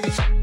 Bye.